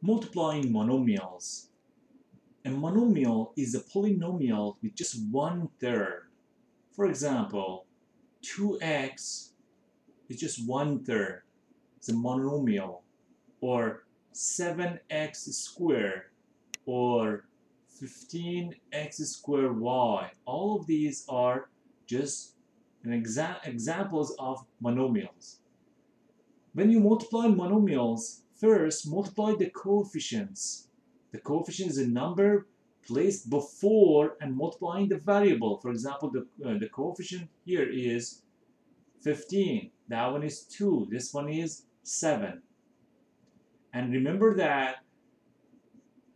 multiplying monomials. A monomial is a polynomial with just one third. For example, 2x is just one third. It's a monomial. Or 7x squared or 15x squared y. All of these are just an exa examples of monomials. When you multiply monomials, first multiply the coefficients. The coefficient is a number placed before and multiplying the variable. For example, the, uh, the coefficient here is 15. That one is 2. This one is 7. And remember that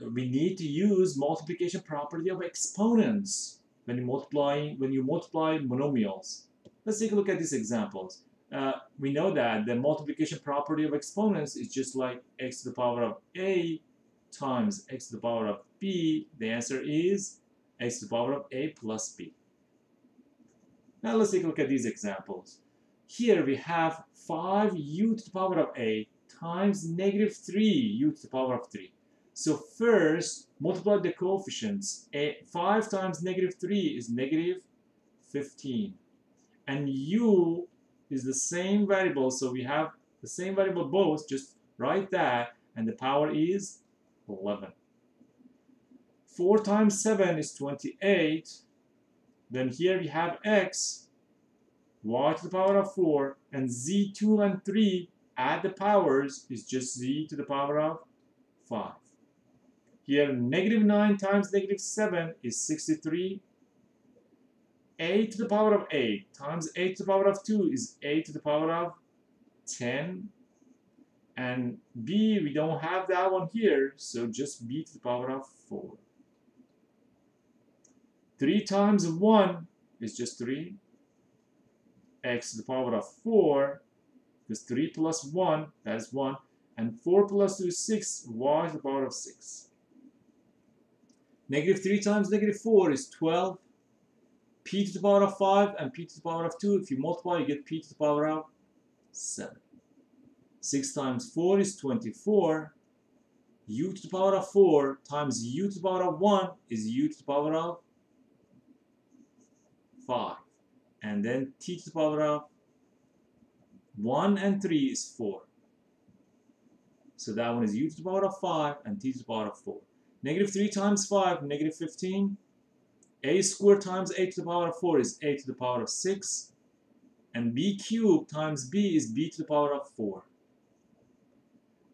we need to use multiplication property of exponents when you multiply when you multiply monomials. Let's take a look at these examples uh, we know that the multiplication property of exponents is just like x to the power of a times x to the power of b. The answer is x to the power of a plus b. Now let's take a look at these examples. Here we have 5u to the power of a times negative 3u to the power of 3. So first, multiply the coefficients. A, 5 times negative 3 is negative 15. And u is the same variable, so we have the same variable both, just write that, and the power is 11. 4 times 7 is 28. Then here we have x, y to the power of 4, and z2 and 3 add the powers is just z to the power of 5. Here, negative 9 times negative 7 is 63 a to the power of 8 times a to the power of 2 is a to the power of 10. And b, we don't have that one here, so just b to the power of 4. 3 times 1 is just 3. x to the power of 4, is 3 plus 1, that is 1. And 4 plus 2 is 6, y to the power of 6. Negative 3 times negative 4 is 12 p to the power of 5 and p to the power of 2. If you multiply, you get p to the power of 7. 6 times 4 is 24. u to the power of 4 times u to the power of 1 is u to the power of 5. And then t to the power of 1 and 3 is 4. So that one is u to the power of 5 and t to the power of 4. Negative 3 times 5, negative 15 a squared times a to the power of 4 is a to the power of 6. And b cubed times b is b to the power of 4.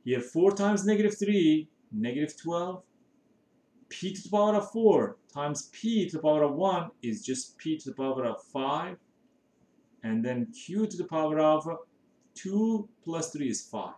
Here 4 times negative 3, negative 12. p to the power of 4 times p to the power of 1 is just p to the power of 5. And then q to the power of 2 plus 3 is 5.